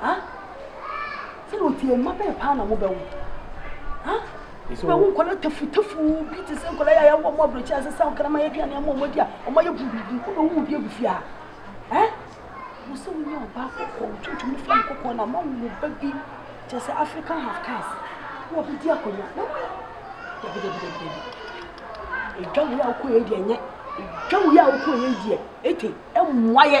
ha sɛdeɛ ɔtee mma bɛɛ paa na mobɛwo ha wobɛwo nkɔla tafutafu bi te sɛ nkɔla yɛ a yɛawo ɔmo abrɛkyɛ ase sa nkrama yɛ aduane ama ɔmo adi a ɔmo ayɛ buruburubu wobɛwu bi agu fie ha ɛ mo sɛ wonya ɔbaa kɔkɔɔ wotuntum ne fam kɔkɔɔ na moawo mo ba bi kyɛ sɛ african half cars na wabɛdi akonnwa na wei dabidabidabidabi ɛdwa wei a wokɔɛ deɛ nyɛ ɛdwa wei a wokɔɛ deɛ ɛte ɛmmoayɛ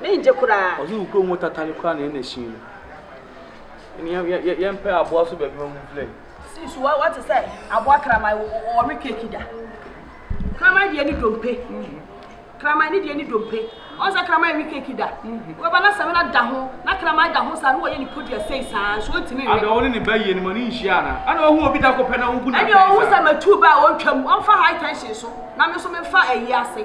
Me ngye koraa. Ɔse wo kurom hɔ tatale koraa na ɛna sii no ɛne yɛn pɛ aboa so baabi hɔ nflɛ. Sisi so wa wate sɛ aboa kraman ɔwe keki da kraman deɛ ne dompe kraman ne deɛ ne dompe ɔn sɛ kraman we keki da wɛba na samina da ho na kraman da ho saa ne wɔyɛ ne podua sei saa nso ɔntumi we. Ada wo ne ne ba yie no ma ne nhyia ana ɛna ɔhu obi da ko pɛ na wo bu na atɛn saa. Ɛne ɔhu sɛ matuu ba a ɔntwam ɔmfa high tension so na me nso memfa ayie ase.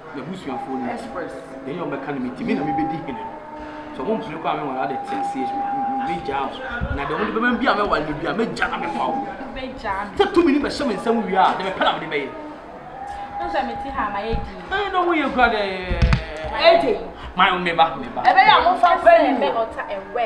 M'abusuafoɔ ni, deɛ ɛyɛ a wɔbɛka no mete, me na mebɛdi hene no. Sɛ wɔmpene koraa a mɛware ade te aseɛ so, mɛgyaa wo. Na deɛ wɔde bɛma me biara a mɛware no biara, mɛgya na mefa wo. Sɛ tumi no bɛhyɛ me nsam wie a, deɛ mepɛ na mede bɛyɛ. Sɛ mete ha a, mayɛ din. Ɛyɛ dɛ woyɛ kura dɛ. Ete. My, me ba, me ba. Ɛbɛyɛ a mofa pɛ ni. Ɛbɛ ɔta ɛwɛ.